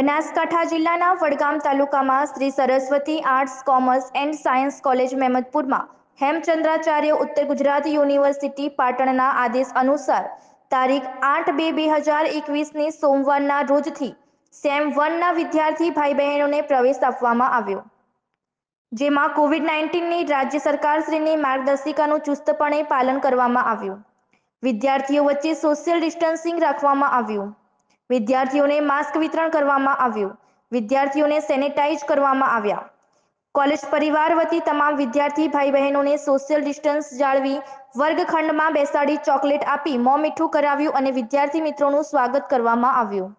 બનાસકાંઠા જિલ્લાના વડગામ તાલુકામાં Shri Saraswati arts, commerce and science college મેમદપુરમાં Hemchandracharya Uttar Gujarat university પાટણના આદેશ અનુસાર તારીખ આઠ બે બે હજાર એકવીસની સોમવારના રોજથી સેમ વનના વિદ્યાર્થી ભાઈ બહેનોને પ્રવેશ આપવામાં આવ્યો. જેમાં કોવિડ નાઇન્ટીનની રાજ્ય સરકારશ્રીની માર્ગદર્શિકાનું ચુસ્તપણે પાલન કરવામાં આવ્યું. વિદ્યાર્થીઓ વચ્ચે સોશિયલ ડિસ્ટન્સિંગ રાખવામાં આવ્યું. વિદ્યાર્થીઓને માસ્ક વિતરણ કરવામાં આવ્યું. વિદ્યાર્થીઓને સેનેટાઈઝ કરવામાં આવ્યા. કોલેજ પરિવાર વતી તમામ વિદ્યાર્થી ભાઈ બહેનોને સોશિયલ ડિસ્ટન્સ જાળવી, વર્ગખંડમાં બેસાડી ચોકલેટ આપી મોં મીઠું કરાવ્યું અને વિદ્યાર્થી મિત્રોનું સ્વાગત કરવામાં આવ્યું.